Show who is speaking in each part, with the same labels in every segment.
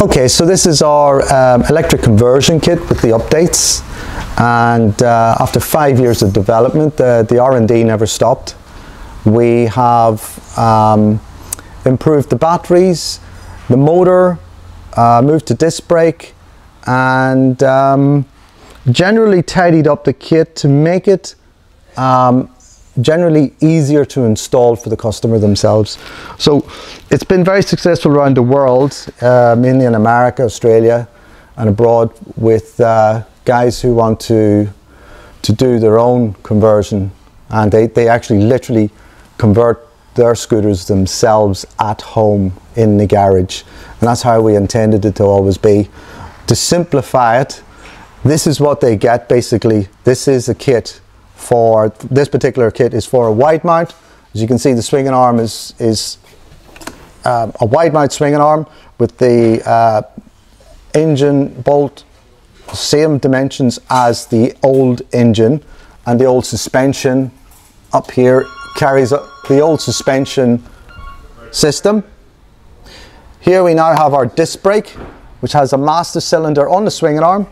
Speaker 1: Okay, so this is our um, electric conversion kit with the updates. And uh, after five years of development, the R&D never stopped. We have um, improved the batteries, the motor, uh, moved to disc brake, and um, generally tidied up the kit to make it um, generally easier to install for the customer themselves. So it's been very successful around the world, uh, mainly in America, Australia, and abroad with uh, guys who want to to do their own conversion, and they, they actually literally convert their scooters themselves at home in the garage, and that's how we intended it to always be. To simplify it, this is what they get basically. This is a kit for this particular kit is for a wide mount. As you can see, the swinging arm is is uh, a wide mount swinging arm with the uh, engine bolt same dimensions as the old engine and the old suspension up here carries the old suspension system. Here we now have our disc brake which has a master cylinder on the swinging arm.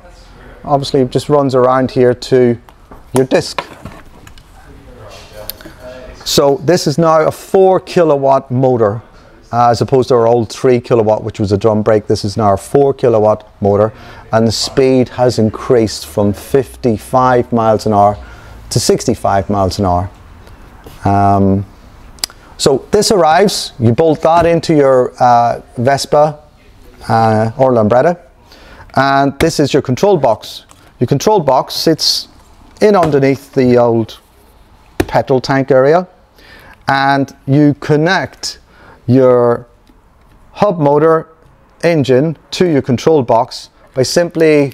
Speaker 1: Obviously it just runs around here to your disc. So this is now a 4 kilowatt motor uh, as opposed to our old 3 kilowatt which was a drum brake. This is now a 4 kilowatt motor and the speed has increased from 55 miles an hour to 65 miles an hour. Um, so this arrives, you bolt that into your uh, Vespa uh, or Lambretta and this is your control box. Your control box sits in underneath the old petrol tank area and you connect your hub motor engine to your control box by simply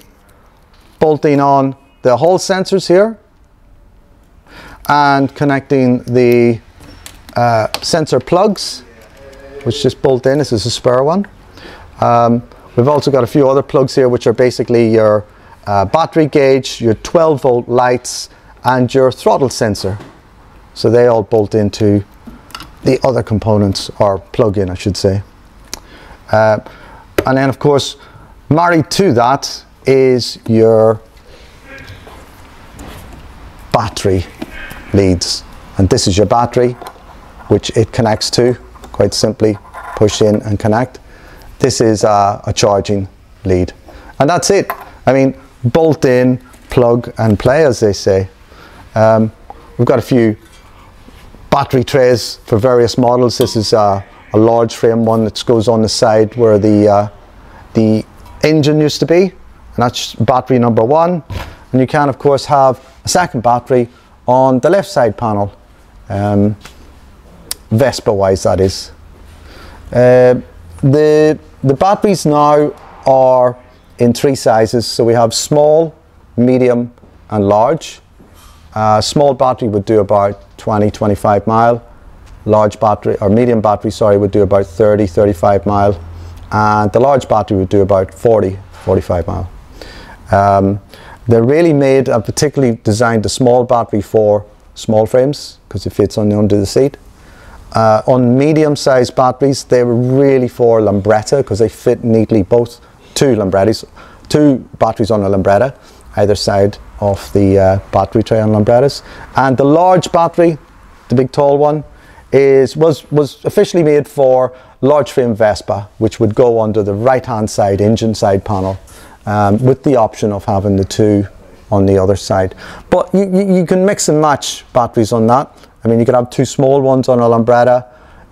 Speaker 1: bolting on the Hall sensors here and connecting the uh, sensor plugs which just bolt in. This is a spare one. Um, we've also got a few other plugs here which are basically your uh, battery gauge your 12 volt lights and your throttle sensor so they all bolt into the other components or plug in I should say. Uh, and then of course married to that is your battery leads. And this is your battery which it connects to quite simply push in and connect. This is a, a charging lead. And that's it. I mean bolt in plug and play as they say. Um, we've got a few battery trays for various models. This is a, a large frame one that goes on the side where the, uh, the engine used to be. And that's battery number one. And you can of course have a second battery on the left side panel. Um, Vespa wise that is. Uh, the, the batteries now are in three sizes. So we have small, medium and large. Uh, small battery would do about 20, 25 mile. Large battery, or medium battery, sorry, would do about 30, 35 mile. And the large battery would do about 40, 45 mile. Um, they're really made, and particularly designed the small battery for small frames, because it fits on the, under the seat. Uh, on medium sized batteries, they were really for Lambretta, because they fit neatly both two Lambrettas, two batteries on a Lambretta, either side of the uh, battery tray on Lambrettas. And the large battery, the big tall one, is was, was officially made for large frame Vespa, which would go under the right hand side engine side panel um, with the option of having the two on the other side. But you, you, you, can mix and match batteries on that. I mean, you could have two small ones on a Lambretta,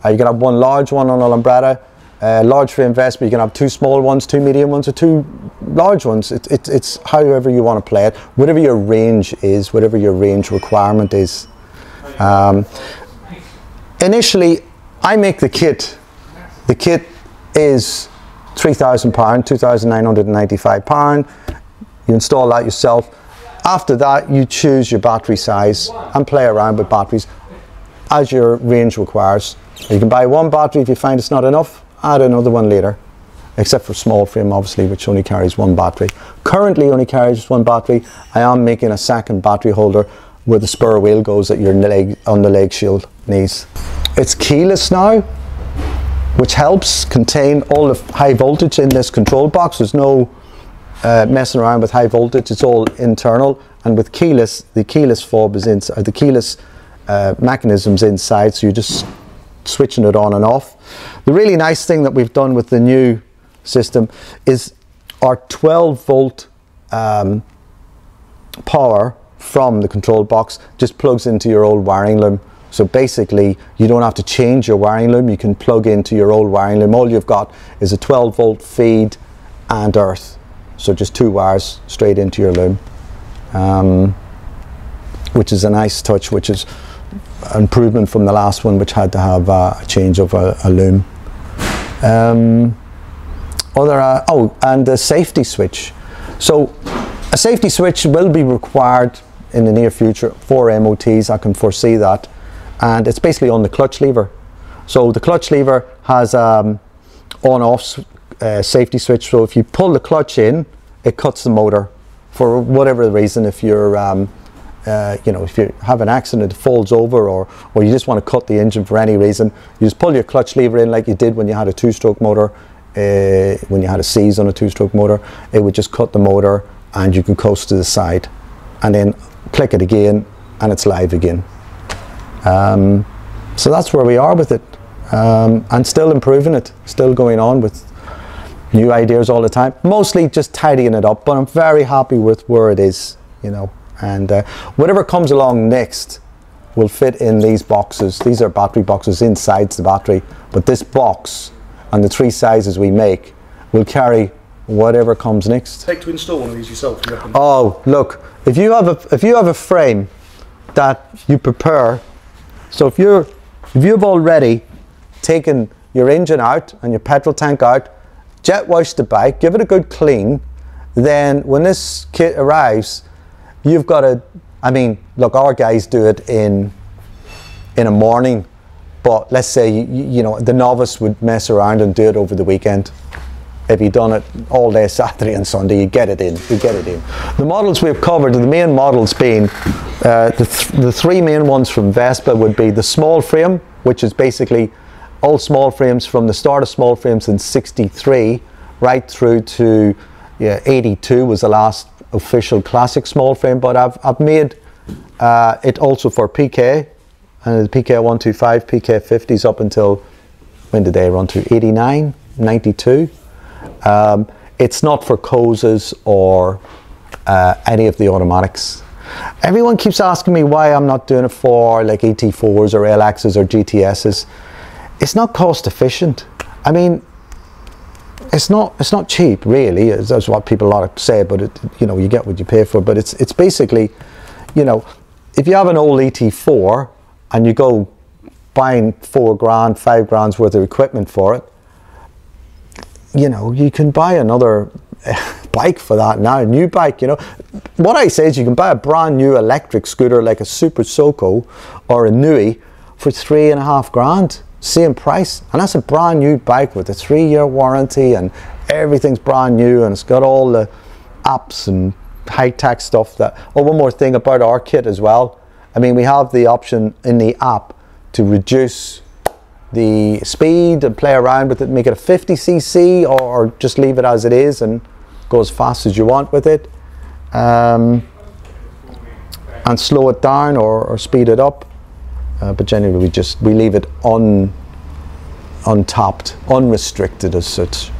Speaker 1: uh, you could have one large one on a Lambretta, uh, large frame Vespa, you can have two small ones, two medium ones, or two large ones. It, it, it's however you want to play it, whatever your range is, whatever your range requirement is. Um, initially, I make the kit. The kit is £3,000, £2,995. You install that yourself. After that, you choose your battery size and play around with batteries as your range requires. You can buy one battery if you find it's not enough add another one later except for small frame obviously which only carries one battery currently only carries one battery I am making a second battery holder where the spur wheel goes at your leg on the leg shield knees it's keyless now which helps contain all the high voltage in this control box. There's no uh, messing around with high voltage. It's all internal, and with keyless, the keyless fob is inside. The keyless uh, mechanisms inside, so you're just switching it on and off. The really nice thing that we've done with the new system is our 12 volt um, power from the control box just plugs into your old wiring loom. So basically, you don't have to change your wiring loom. You can plug into your old wiring loom. All you've got is a 12 volt feed and earth. So just two wires straight into your loom, um, which is a nice touch, which is improvement from the last one, which had to have uh, a change of a, a loom. Um, other, uh, oh, and the safety switch. So a safety switch will be required in the near future for MOTs. I can foresee that, and it's basically on the clutch lever. So the clutch lever has um, on-off uh, safety switch. So if you pull the clutch in, it cuts the motor for whatever the reason. If you're um, uh, you know, if you have an accident, it falls over, or, or you just want to cut the engine for any reason, you just pull your clutch lever in like you did when you had a two-stroke motor, uh, when you had a seize on a two-stroke motor, it would just cut the motor and you can coast to the side. And then click it again and it's live again. Um, so that's where we are with it. Um, and still improving it, still going on with new ideas all the time. Mostly just tidying it up, but I'm very happy with where it is, you know and uh, whatever comes along next will fit in these boxes. These are battery boxes inside the battery, but this box and the three sizes we make will carry whatever comes next.
Speaker 2: Take to install one of these yourself. You
Speaker 1: oh, look! If you have a if you have a frame that you prepare, so if you're if you've already taken your engine out and your petrol tank out, jet wash the bike, give it a good clean, then when this kit arrives, you've got to, I mean, look, our guys do it in in a morning, but let's say you, you know the novice would mess around and do it over the weekend. If you'd done it all day Saturday and Sunday, you get it in. You get it in. The models we've covered, the main models being uh, the, th the three main ones from Vespa would be the small frame, which is basically all small frames from the start of small frames in 63 right through to yeah, 82 was the last official classic small frame, but I've, I've made uh, it also for PK and the PK 125, PK 50s up until when did they run to? 89, 92. Um, it's not for Cosas or uh, any of the automatics. Everyone keeps asking me why I'm not doing it for like ET4s or LXs or GTSs. It's not cost efficient. I mean, it's not it's not cheap really that's what people a lot say but it, you know you get what you pay for but it's it's basically you know if you have an old ET4 and you go buying four grand five grand's worth of equipment for it you know you can buy another bike for that now a new bike you know. What I say is you can buy a brand new electric scooter like a Super Soco or a NIU for three and a half grand same price. And that's a brand new bike with a three year warranty and everything's brand new and it's got all the apps and high-tech stuff that oh one more thing about our kit as well. I mean we have the option in the app to reduce the speed and play around with it make it a 50cc or, or just leave it as it is and go as fast as you want with it um, and slow it down or, or speed it up uh, but generally we just we leave it un untapped, unrestricted as such.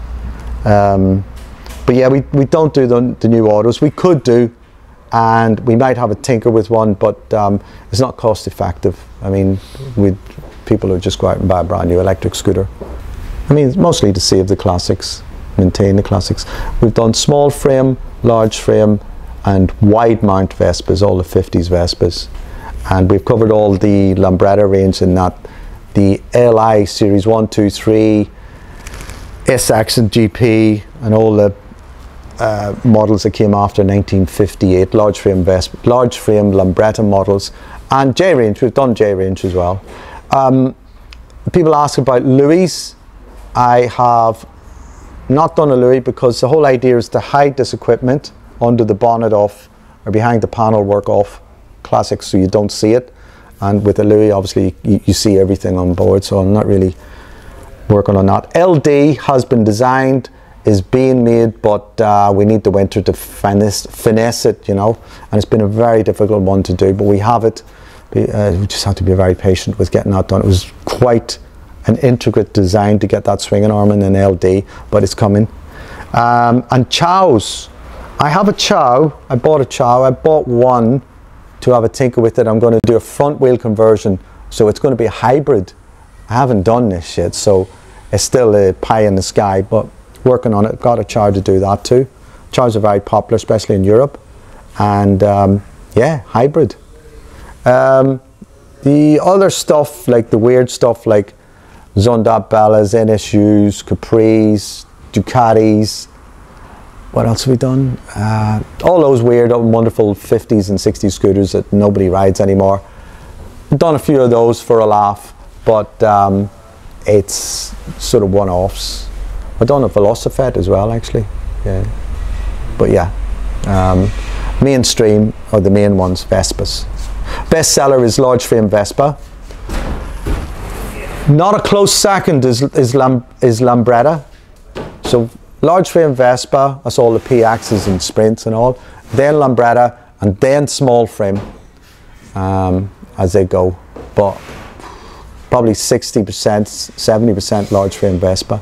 Speaker 1: Um, but yeah, we, we don't do the, the new orders. We could do, and we might have a tinker with one, but um, it's not cost effective. I mean, we people who just go out and buy a brand new electric scooter. I mean, it's mostly to save the classics, maintain the classics. We've done small frame, large frame, and wide mount Vespas, all the 50s Vespas and we've covered all the Lambretta range in that the LI series 1, 2, 3, SX and GP and all the uh, models that came after 1958, large frame large frame Lambretta models and J range, we've done J range as well. Um, people ask about Lui. I have not done a Lui because the whole idea is to hide this equipment under the bonnet off or behind the panel work off classics so you don't see it and with a Lui obviously you, you, see everything on board so I'm not really working on that. LD has been designed, is being made, but uh, we need the winter to finesse, finesse it, you know, and it's been a very difficult one to do, but we have it. We, uh, we just have to be very patient with getting that done. It was quite an intricate design to get that swinging arm in an LD, but it's coming. Um, and Ciaos. I have a Ciao. I bought a Ciao. I bought one to have a tinker with it. I'm going to do a front wheel conversion, so it's going to be a hybrid. I haven't done this yet, so it's still a pie in the sky, but working on it. Got a Ciao to do that too. Ciaos are very popular, especially in Europe, and um, yeah, hybrid. Um, the other stuff, like the weird stuff, like Bellas, NSUs, Capris, Ducatis. What else have we done? Uh, all those weird, wonderful 50s and 60s scooters that nobody rides anymore. Done a few of those for a laugh, but um, it's sort of one-offs. I've done a Velocifet as well, actually. Yeah, but yeah, um, mainstream are the main ones. Vespas. Bestseller is large frame Vespa. Not a close second is, is, Lam, is Lambretta. So large frame Vespa, that's all the PXs and sprints and all. Then Lambretta and then small frame um, as they go. But probably 60%, 70% large frame Vespa.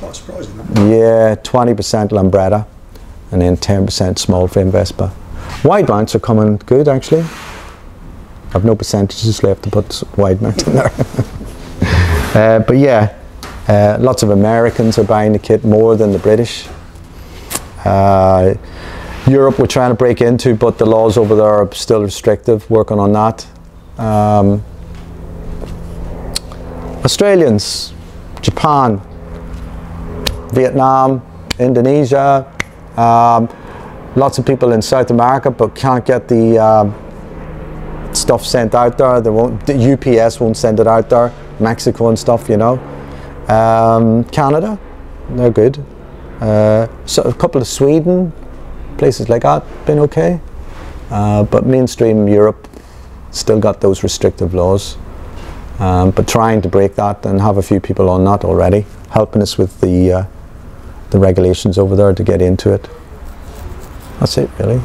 Speaker 2: Not surprising.
Speaker 1: Yeah, 20% Lambretta and then 10% small frame Vespa. Wide mounts are coming good actually. I've no percentages left to put wide mount in there. uh, but yeah, uh, lots of Americans are buying the kit more than the British. Uh, Europe we're trying to break into, but the laws over there are still restrictive, working on that. Um, Australians, Japan, Vietnam, Indonesia, um, lots of people in South America but can't get the um, stuff sent out there. They won't, the UPS won't send it out there. Mexico and stuff, you know. Um, Canada, they're good. Uh, so a couple of Sweden, places like that, been okay. Uh, but mainstream Europe still got those restrictive laws. Um, but trying to break that and have a few people on that already, helping us with the uh, the regulations over there to get into it. That's it, really.